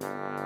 you